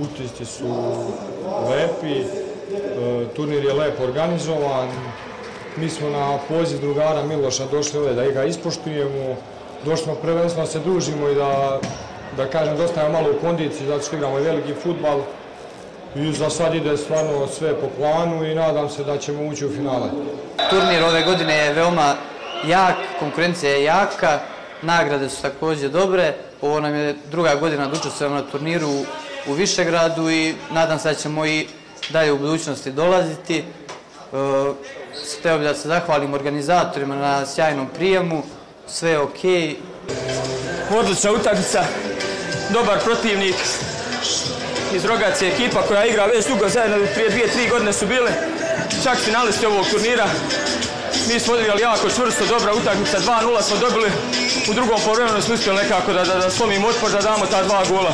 utisci su lepi, e, turnir je lepo organizovan, mi smo na poziv drugara Miloša došli ovdje da ga ispoštujemo, došli smo prvenstveno da se družimo i da, da kažem, dostavimo malo u kondiciji, zato što igramo i veliki futbal. I za sad ide stvarno sve po planu i nadam se da ćemo ući u finale. Turnir ove godine je veoma jak, konkurencija je jaka, nagrade su također dobre. Ovo nam je druga godina da učestvujemo na turniru u Višegradu i nadam se da ćemo i dalje u budućnosti dolaziti. Hteo bih da se zahvalim organizatorima na sjajnom prijemu, sve je okej. Odlična utakmica, dobar protivnik iz Rogacije ekipa koja igra već dugo zajedno, prije dvije, tri godine su bile čak finalisti ovog turnira. Mi smo odigrali jako čvrsto, dobra utakmica, 2-0 smo dobili, u drugom povremenu smo uspjeli nekako da, da, da slomimo otpor, da damo ta dva gola.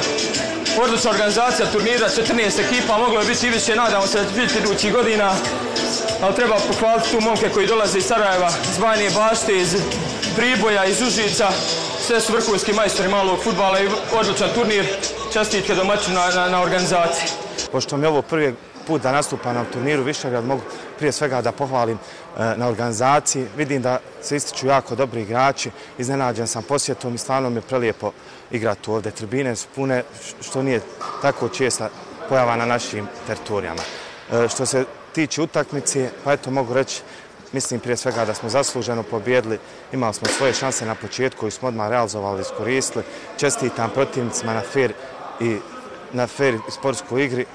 Odlična organizacija turnira, 14 ekipa, moglo je biti i više, nadamo se da će biti idućih godina, ali treba pohvaliti tu momke koji dolaze iz Sarajeva, iz Bajnije Bašte, iz Priboja, iz Užica, sve su vrhunski majstori malog futbala i odličan turnir, čestitke domaću na, na, na organizaciji. Pošto mi je ovo prvi put da nastupa na turniru Višegrad, mogu prije svega da pohvalim e, na organizaciji. Vidim da se ističu jako dobri igrači, iznenađen sam posjetom i stvarno mi je prelijepo igrati ovdje. Tribine su pune, što nije tako česta pojava na našim teritorijama. E, što se tiče utakmice, pa eto mogu reći, mislim prije svega da smo zasluženo pobjedili, imali smo svoje šanse na početku koji smo odmah realizovali, iskoristili. Čestitam protivnicima na fair i na fair sportskoj igri.